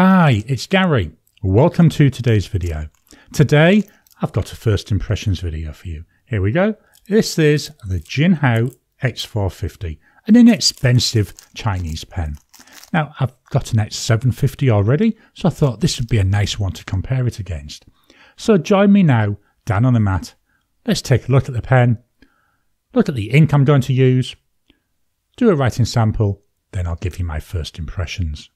Hi, it's Garry. Welcome to today's video. Today, I've got a first impressions video for you. Here we go. This is the Jinhao X450, an inexpensive Chinese pen. Now, I've got an X750 already, so I thought this would be a nice one to compare it against. So join me now, down on the mat. Let's take a look at the pen, look at the ink I'm going to use, do a writing sample, then I'll give you my first impressions.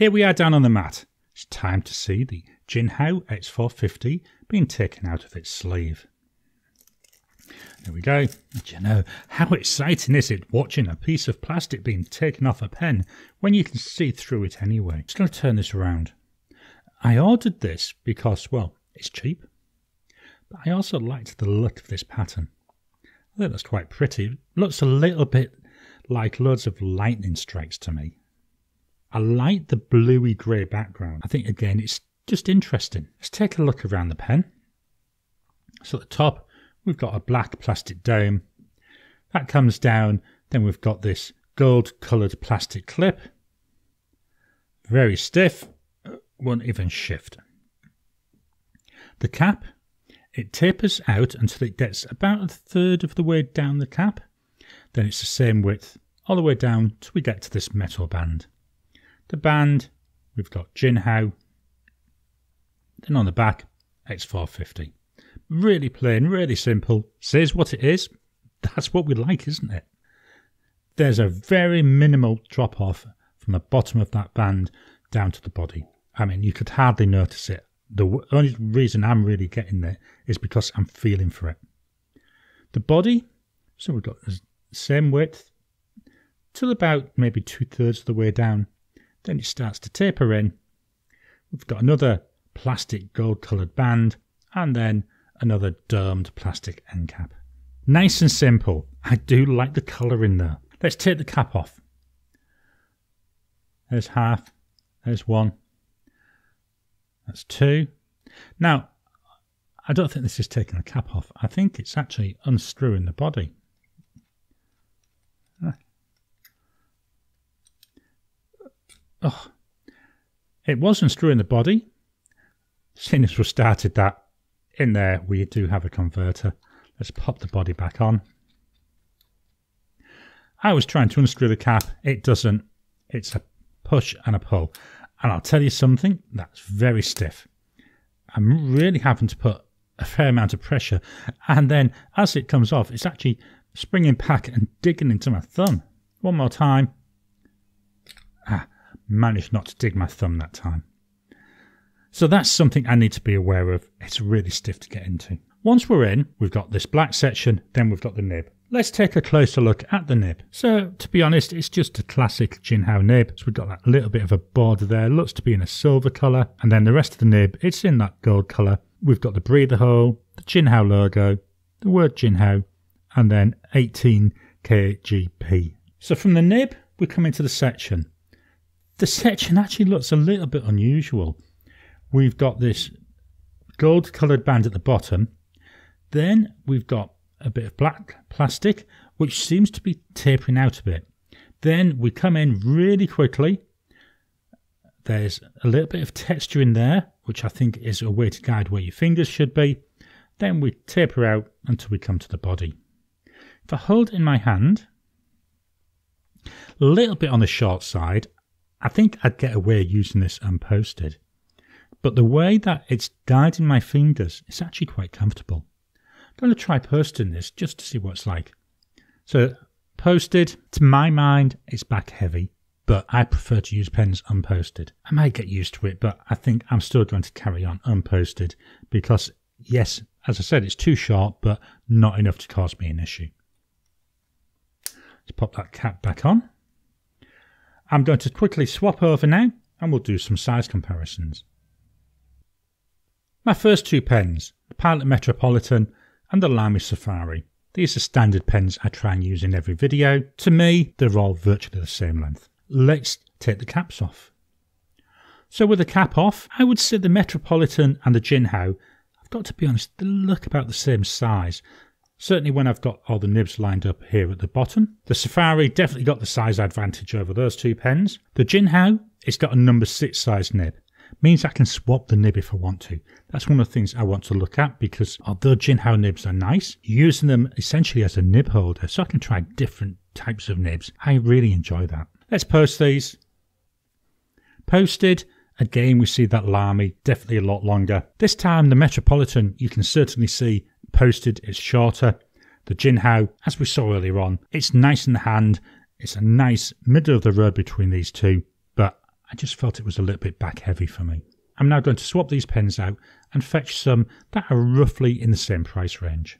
Here we are down on the mat. It's time to see the Jinhao X450 being taken out of its sleeve. There we go. Do you know, how exciting is it watching a piece of plastic being taken off a pen when you can see through it anyway? Just going to turn this around. I ordered this because, well, it's cheap. But I also liked the look of this pattern. I think that's quite pretty. It looks a little bit like loads of lightning strikes to me. I like the bluey grey background. I think again it's just interesting. Let's take a look around the pen. So at the top we've got a black plastic dome. That comes down, then we've got this gold coloured plastic clip. Very stiff, uh, won't even shift. The cap, it tapers out until it gets about a third of the way down the cap. Then it's the same width all the way down till we get to this metal band. The band, we've got Jinhao. Then on the back, X450. Really plain, really simple. Says what it is. That's what we like, isn't it? There's a very minimal drop off from the bottom of that band down to the body. I mean, you could hardly notice it. The only reason I'm really getting there is because I'm feeling for it. The body, so we've got the same width till about maybe two thirds of the way down. Then it starts to taper in. We've got another plastic gold coloured band and then another domed plastic end cap. Nice and simple. I do like the colour in there. Let's take the cap off. There's half. There's one. That's two. Now, I don't think this is taking the cap off. I think it's actually unscrewing the body. Oh, it was unscrewing the body. As we started that in there, we do have a converter. Let's pop the body back on. I was trying to unscrew the cap. It doesn't. It's a push and a pull. And I'll tell you something, that's very stiff. I'm really having to put a fair amount of pressure. And then as it comes off, it's actually springing back and digging into my thumb. One more time. Ah, managed not to dig my thumb that time. So that's something I need to be aware of. It's really stiff to get into. Once we're in, we've got this black section, then we've got the nib. Let's take a closer look at the nib. So, to be honest, it's just a classic Jinhao nib. So we've got that little bit of a border there, looks to be in a silver colour. And then the rest of the nib, it's in that gold colour. We've got the breather hole, the Jinhao logo, the word Jinhao, and then 18 KGP. So from the nib, we come into the section. The section actually looks a little bit unusual. We've got this gold coloured band at the bottom. Then we've got a bit of black plastic, which seems to be tapering out a bit. Then we come in really quickly. There's a little bit of texture in there, which I think is a way to guide where your fingers should be. Then we taper out until we come to the body. If I hold in my hand, a little bit on the short side, I think I'd get away using this unposted. But the way that it's dyed in my fingers is actually quite comfortable. I'm going to try posting this just to see what it's like. So posted, to my mind, it's back heavy, but I prefer to use pens unposted. I might get used to it, but I think I'm still going to carry on unposted because, yes, as I said, it's too short, but not enough to cause me an issue. Let's pop that cap back on. I'm going to quickly swap over now and we'll do some size comparisons. My first two pens, the Pilot Metropolitan and the Lamy Safari. These are standard pens I try and use in every video. To me, they're all virtually the same length. Let's take the caps off. So with the cap off, I would say the Metropolitan and the Jinhao, I've got to be honest, they look about the same size. Certainly when I've got all the nibs lined up here at the bottom. The Safari definitely got the size advantage over those two pens. The Jinhao, it's got a number 6 size nib. Means I can swap the nib if I want to. That's one of the things I want to look at because although Jinhao nibs are nice, using them essentially as a nib holder so I can try different types of nibs, I really enjoy that. Let's post these. Posted. Again, we see that Lamy, definitely a lot longer. This time, the Metropolitan, you can certainly see posted, it's shorter. The Jinhao, as we saw earlier on, it's nice in the hand. It's a nice middle of the road between these two, but I just felt it was a little bit back heavy for me. I'm now going to swap these pens out and fetch some that are roughly in the same price range.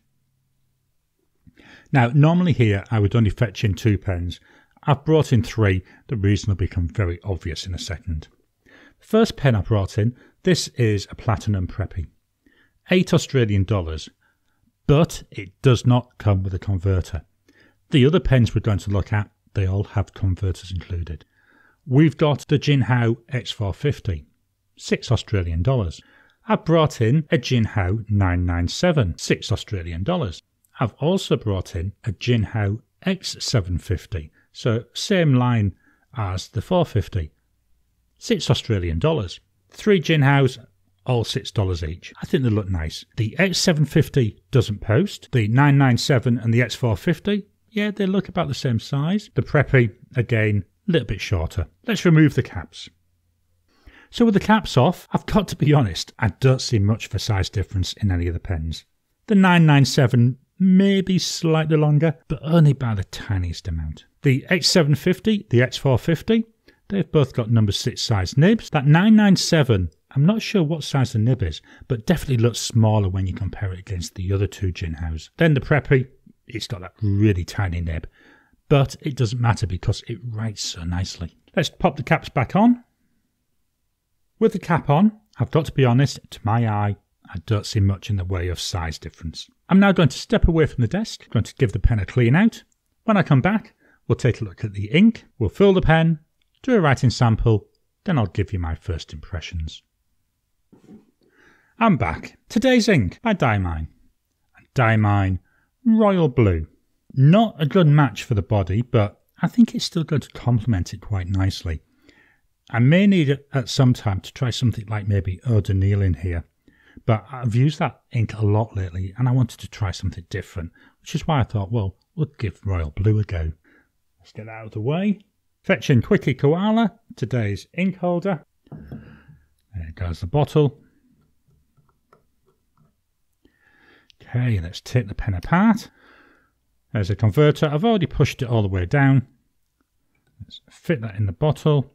Now, normally here I would only fetch in two pens. I've brought in three. The reason will become very obvious in a second. The first pen I brought in, this is a Platinum Preppy. 8 Australian dollars, but it does not come with a converter. The other pens we're going to look at, they all have converters included. We've got the Jinhao X450, 6 Australian dollars. I've brought in a Jinhao 997, 6 Australian dollars. I've also brought in a Jinhao X750, so same line as the 450, 6 Australian dollars. Three Jinhaos, all $6 each. I think they look nice. The X750 doesn't post. The 997 and the X450, yeah, they look about the same size. The Preppy, again, a little bit shorter. Let's remove the caps. So with the caps off, I've got to be honest, I don't see much of a size difference in any of the pens. The 997 may be slightly longer, but only by the tiniest amount. The X750, the X450, they've both got number 6 size nibs. That 997, I'm not sure what size the nib is, but definitely looks smaller when you compare it against the other two Jinhaos. Then the Preppy, it's got that really tiny nib, but it doesn't matter because it writes so nicely. Let's pop the caps back on. With the cap on, I've got to be honest, to my eye, I don't see much in the way of size difference. I'm now going to step away from the desk, going to give the pen a clean out. When I come back, we'll take a look at the ink, we'll fill the pen, do a writing sample, then I'll give you my first impressions. I'm back. Today's ink by Diamine. Diamine Royal Blue. Not a good match for the body, but I think it's still going to complement it quite nicely. I may need it at some time to try something like maybe Eau de in here, but I've used that ink a lot lately and I wanted to try something different, which is why I thought, well, we'll give Royal Blue a go. Let's get out of the way. Fetching Quickie Koala, today's ink holder. There goes the bottle. Okay, let's take the pen apart. There's a converter. I've already pushed it all the way down. Let's fit that in the bottle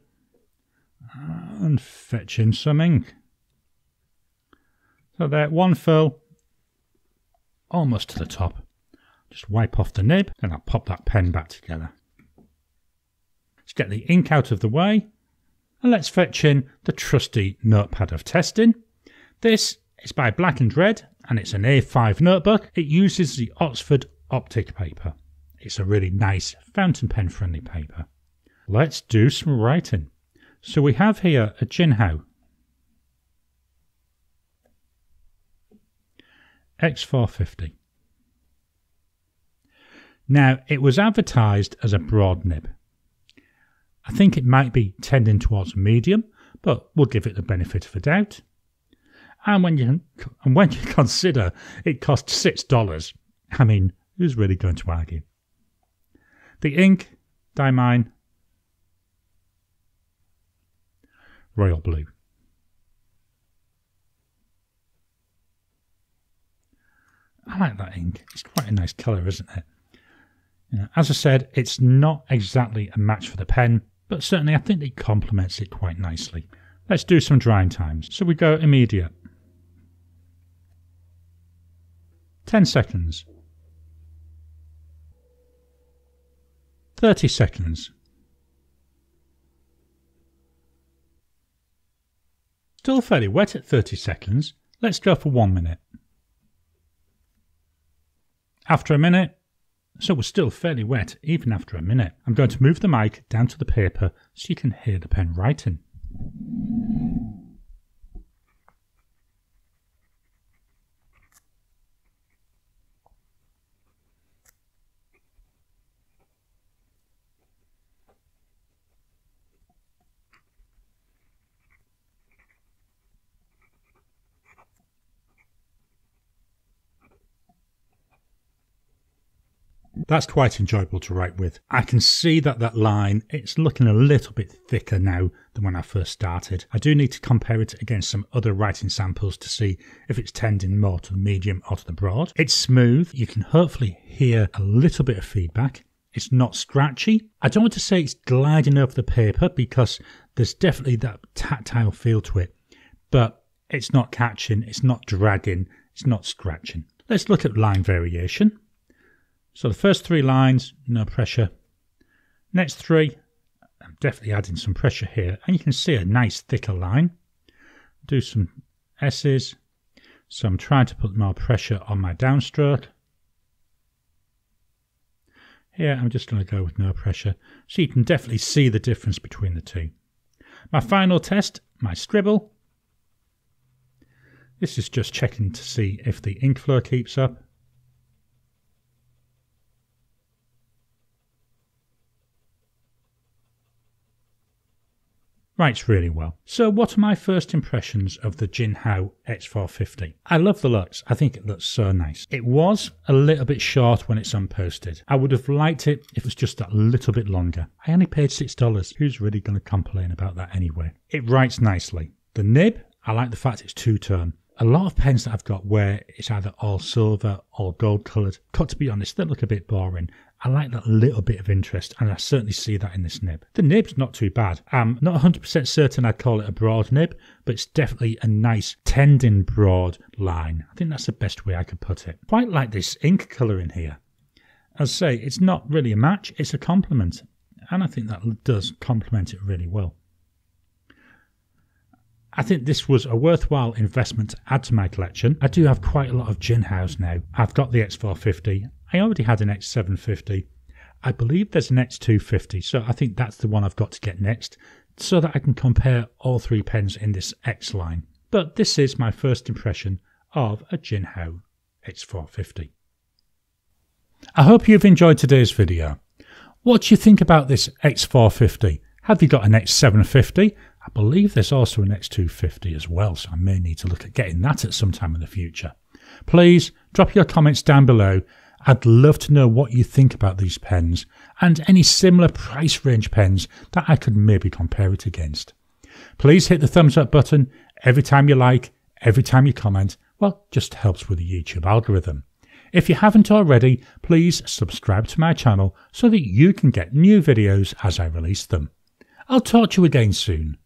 and fetch in some ink. So there, one fill, almost to the top. Just wipe off the nib, and I'll pop that pen back together. Let's get the ink out of the way, and let's fetch in the trusty notepad of testing. This is by Black and Red, and it's an A5 notebook. It uses the Oxford Optik paper. It's a really nice fountain pen friendly paper. Let's do some writing. So we have here a Jinhao X450. Now, it was advertised as a broad nib. I think it might be tending towards medium, but we'll give it the benefit of a doubt. And when you and when you consider it cost six dollars, I mean, who's really going to argue? The ink, Diamine, royal blue. I like that ink. It's quite a nice colour, isn't it? As I said, it's not exactly a match for the pen, but certainly I think it complements it quite nicely. Let's do some drying times. So we go immediate. 10 seconds. 30 seconds. Still fairly wet at 30 seconds. Let's go for one minute. After a minute, so we're still fairly wet even after a minute. I'm going to move the mic down to the paper so you can hear the pen writing. That's quite enjoyable to write with. I can see that that line, it's looking a little bit thicker now than when I first started. I do need to compare it against some other writing samples to see if it's tending more to the medium or to the broad. It's smooth. You can hopefully hear a little bit of feedback. It's not scratchy. I don't want to say it's gliding over the paper because there's definitely that tactile feel to it, but it's not catching, it's not dragging, it's not scratching. Let's look at line variation. So the first three lines, no pressure. Next three, I'm definitely adding some pressure here, and you can see a nice thicker line. Do some S's. So I'm trying to put more pressure on my downstroke. Here I'm just going to go with no pressure, so you can definitely see the difference between the two. My final test, my scribble. This is just checking to see if the ink flow keeps up. Writes really well. So what are my first impressions of the Jinhao X450? I love the looks. I think it looks so nice. It was a little bit short when it's unposted. I would have liked it if it was just a little bit longer. I only paid $6. Who's really going to complain about that anyway? It writes nicely. The nib, I like the fact it's two-tone a lot of pens that I've got where it's either all silver or gold coloured, cut to be honest, they look a bit boring. I like that little bit of interest, and I certainly see that in this nib. The nib's not too bad. I'm not 100% certain I'd call it a broad nib, but it's definitely a nice tending broad line. I think that's the best way I could put it. Quite like this ink colour in here. As I say, it's not really a match, it's a complement, and I think that does complement it really well. I think this was a worthwhile investment to add to my collection. I do have quite a lot of Jinhaos now. I've got the X450. I already had an X750. I believe there's an X250, so I think that's the one I've got to get next so that I can compare all three pens in this X line. But this is my first impression of a Jinhao X450. I hope you've enjoyed today's video. What do you think about this X450? Have you got an X750? I believe there's also an X250 as well, so I may need to look at getting that at some time in the future. Please drop your comments down below. I'd love to know what you think about these pens and any similar price range pens that I could maybe compare it against. Please hit the thumbs up button every time you like, every time you comment. Well, just helps with the YouTube algorithm. If you haven't already, please subscribe to my channel so that you can get new videos as I release them. I'll talk to you again soon.